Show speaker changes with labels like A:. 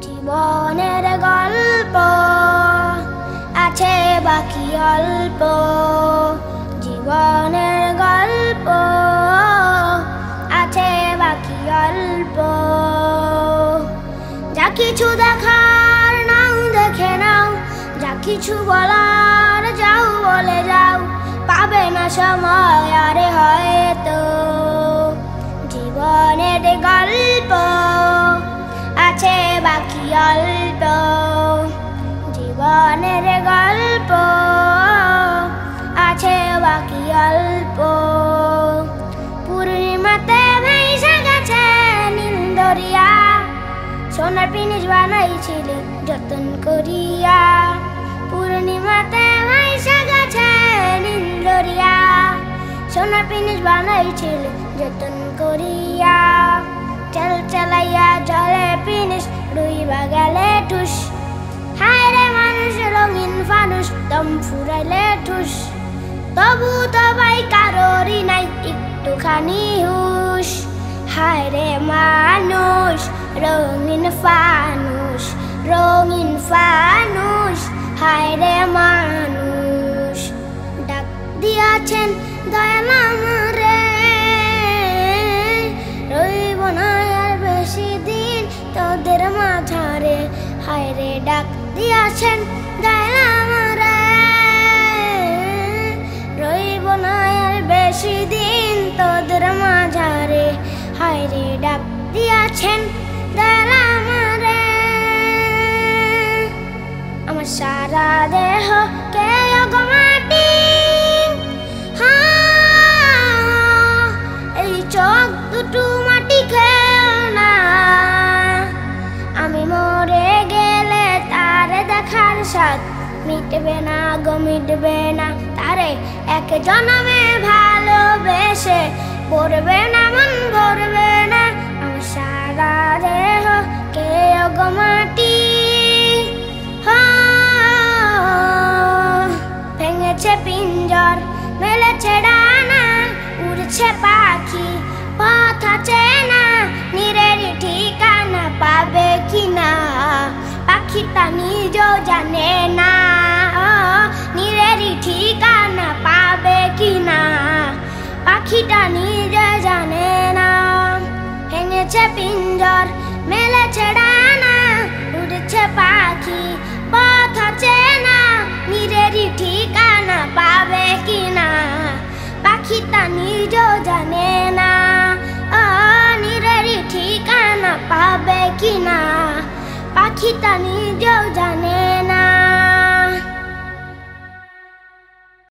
A: জীবনের গল্প, আছে বাকি অল্প। জীবনের গল্প, আছে বাকি অল্প। যা কিছু দেখার নাও, দেখে নাও। যা কিছু বলার যাও, বলে যাও। পাবে না সময়। দরিয়া সোনার পিনিস বানাইছিলেন যতন করিয়া। পূর্ণিমাতে ভেসে গেছে নীল সোনার পিনিস বানাইছিলেন যতন করিয়া। চল চালাইয়া জলে পিনিস রুইবা গেলে ঠুস। হায় রে মানুষ, রঙিন ফানুস দম ফুরাইলে ঠুস। তবু তো ভাই কারোরই নাই, একটুখানি হুশ। হায় রে মানুষ রঙিন ফানুষ রঙিন ফানুষ, হায় রে মানুষ। ডাক দিয়াছেন দয়াল আমারে রইব না আর বেশি দিন তোদের মাঝারে। হায় রে ডাক দিয়াছেন দয়াল আমারে রইব না আর বেশি দিন তোদের মাঝারে। হায় রে ডাক দিয়াছেন আমারে। সারা দেহ কে মাটি? এই চোখ দুটো মাটি খেও না। আমি মরে গেলে তার দেখার স্বাদ মিটবে না গো, মিটবে না। তারে এক জনমে ভালোবেসে পড়বে না, মন ভরবে না। আমার সারা ভেঙেছে পিঞ্জর, মেলেছে ডানা, উড়ছে পাখি। পথ আছে না, নিরের ঠিকানা পাবে কি কিনা? পাখিটা নিজেও জানে না। নিরের ঠিকানা পাবে কি কিনা? পাখিটা নিজে জানে না। ভেঙেছে পিঞ্জর, মেলেছে ডানা, উড়ছে পাখি। পথ আছে না নিরেরই ঠিকানা পাখিটা নিজ জানে না। ও নিরেরই ঠিকানা পাবে কিনা? পাখিটা নিজ জানে